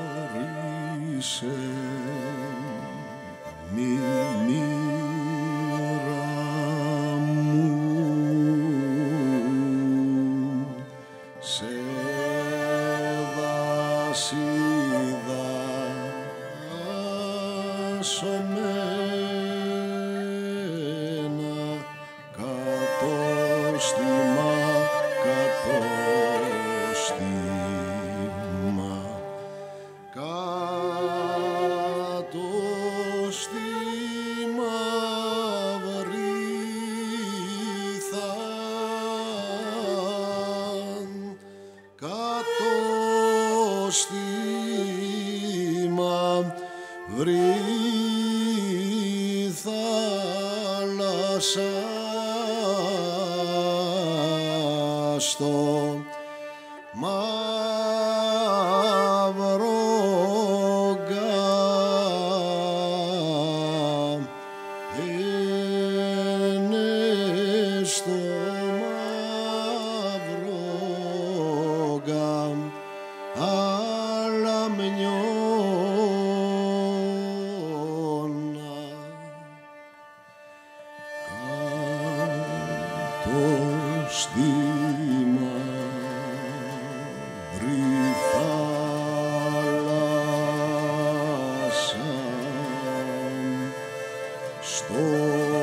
ξόρισε μη μοίρα μου. Σε βασίδα σωμένη σας το μάτι. στη μαύρη θάλασσα στο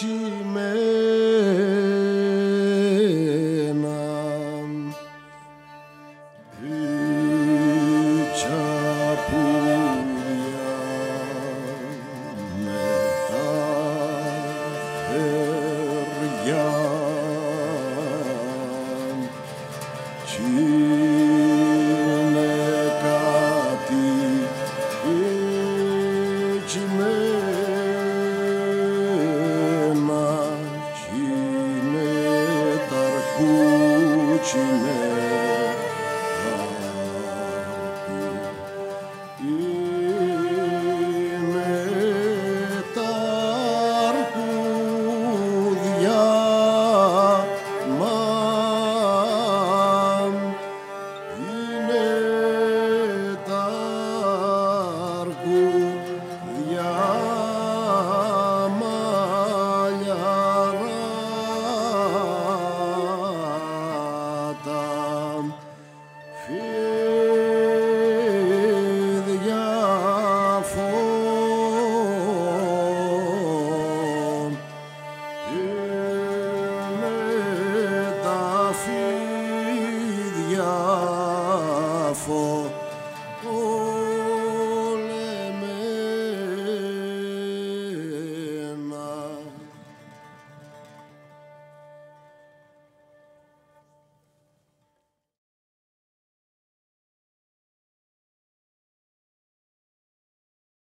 Jesus.